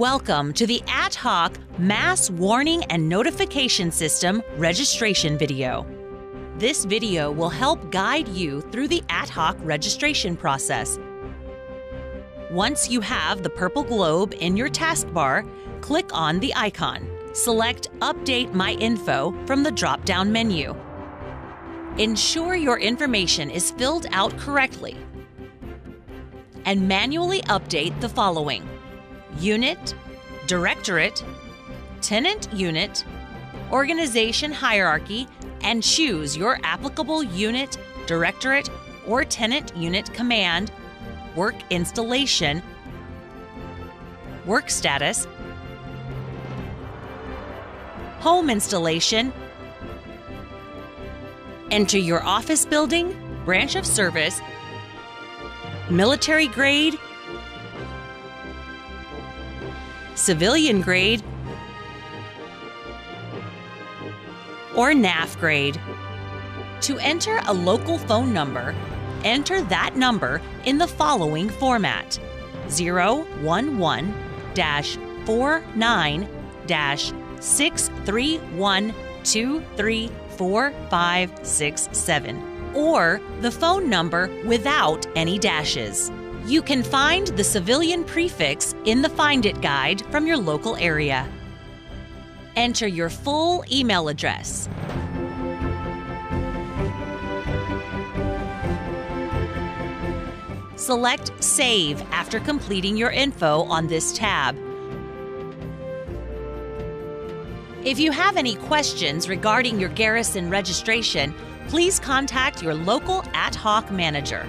Welcome to the AtHoc Mass Warning and Notification System registration video. This video will help guide you through the AtHoc registration process. Once you have the purple globe in your taskbar, click on the icon. Select Update My Info from the drop down menu. Ensure your information is filled out correctly and manually update the following Unit, Directorate, Tenant Unit, Organization Hierarchy, and choose your applicable unit, directorate, or tenant unit command, work installation, work status, home installation, enter your office building, branch of service, military grade, civilian grade, or NAF grade. To enter a local phone number, enter that number in the following format 011 49 631 234567 or the phone number without any dashes. You can find the civilian prefix in the Find It guide from your local area. Enter your full email address. Select Save after completing your info on this tab. If you have any questions regarding your Garrison registration, please contact your local AtHoc manager.